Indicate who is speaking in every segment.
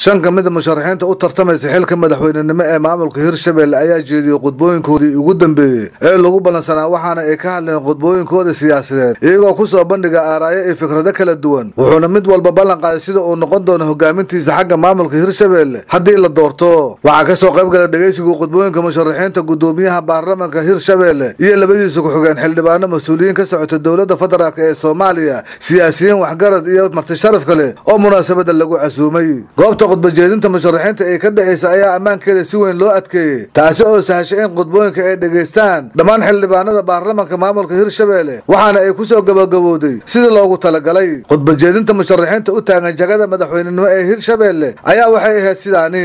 Speaker 1: shan ka mid a musharaxiinta u tartamaysa xilka madaxweynenimo ee maamulka hirshabelle ayaa jeediyey khudbooyinkoodii ugu dambeeyey ee lagu ballansanaa waxaana ay ka hadleen khudbooyinkooda siyaasadeed iyagoo ku soo bandhiga aaraayo iyo fikrado kala duwan. Wuxuuna mid walba ballan qaaday sida uu noqon doono hogaamintiisa xagga maamulka hirshabelle. Haddii la doorto waxaa ka soo qayb gala dhegeysiga khudbooyinka musharaxiinta gudoomiyaha baarlamanka hirshabelle iyo labadiisa ku-xigeen xildhibaano mas'uuliyiin ka socota dowladda federaalk ee soomaaliya siyaasiyiin waxgarad iyo marti sharaf kale oo munaasabada lagu casuumay khudbajeedinta musharaxiinta ee ka dhexeysa ayaa ammaankeeda si weyn loo adkeeyey taasi oo sahashay in khudbooyinka ay dhegaystaan dhammaan xildhibaanada baarlamanka maamulka hirshabelle waxaana ay ku soo gabagabowday sidii loogu talagalay. Khudbajeedinta musharaxiinta u taagan jagada madaxweynenimo ee hirshabelle ayaa waxay ahayd sidaani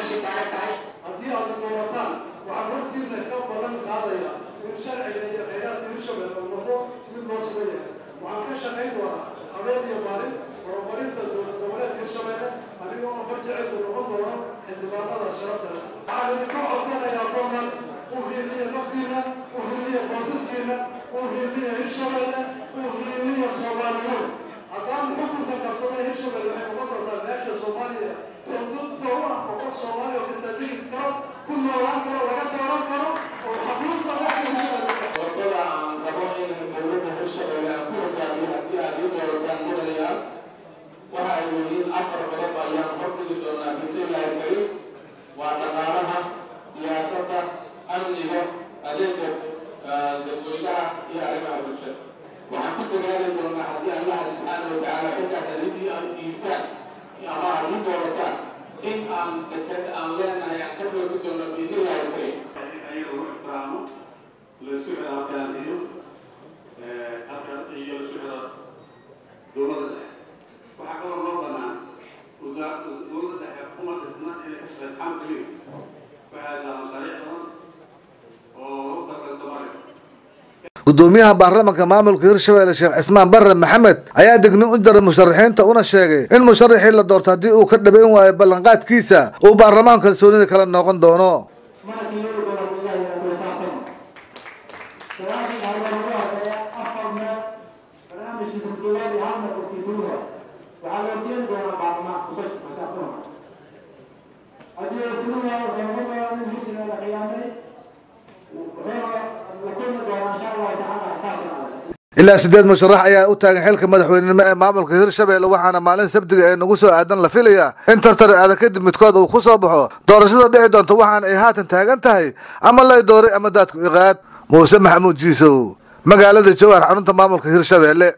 Speaker 2: haddii aad doorataan waxaan hortiina ka badan qaadaya in sharciga iyo khayraadka hirshabelle uu noqdo mid loo sugan yahay waxaan ka shaqayn doonaa habeen iyo maalin horumarinta dowlad goboleedka hirshabelle aniga oo farjecel uu noqon doono xildhibaanada sharafta leh waxaan idinka codsanayaa fadlan u hiiliya naftiina u hiiliya qoysaskiina u hiiliya hirshabelle u hiiliya soomaaliyeed haddaan xukunka qabsaday hirshabelle
Speaker 3: ذلك المحض الله سبحانه وتعالى حتى سنبي أن أمر من دولة
Speaker 1: gudoomiyaha baarlamanka maamulka hirshabelle sheekh cismaan barre maxamed ayaa degni u daray musharaxiinta una sheegay in musharaxii la doorto haddii uu ka dhabeyn waayo ballanqaadkiisa uu baarlamaanka kalsoonida kala noqon doono ilaa sideed musharax ayaa u taagan xilka madaxweynenimo ee maamulka hirshabelle waxaana maalin sabtiga ee nagu soo aadan la filaya in tartar aadan kadib midkood uu ku soo baxo. Doorashada dhici doonta waxaana ay haatan taagan tahay ama lay dooray ama daadku iqaad muuse maxamuud jiisow magaalada jowhar xarunta maamulka hirshabelle